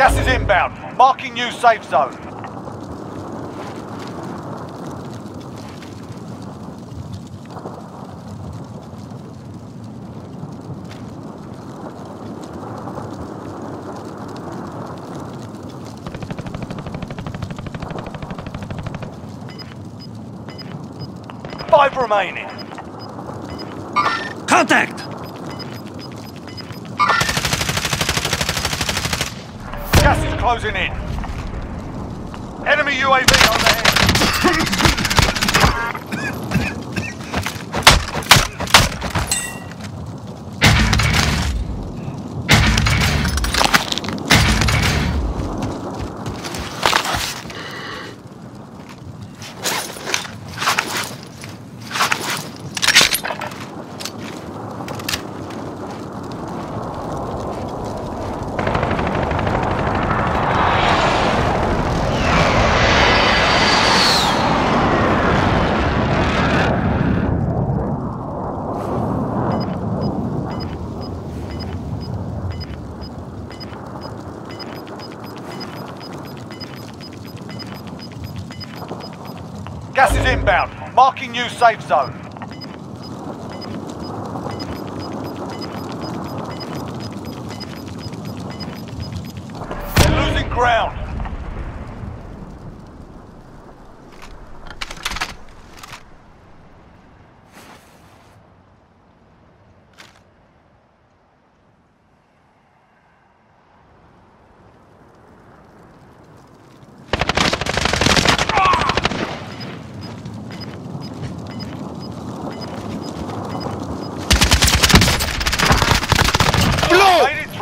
Gas is inbound. Marking new safe zone. Five remaining. Contact! Gas is closing in. Enemy UAV on the overhead. Gas is inbound. Marking new safe zone. They're losing ground.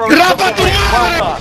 Grava do mar!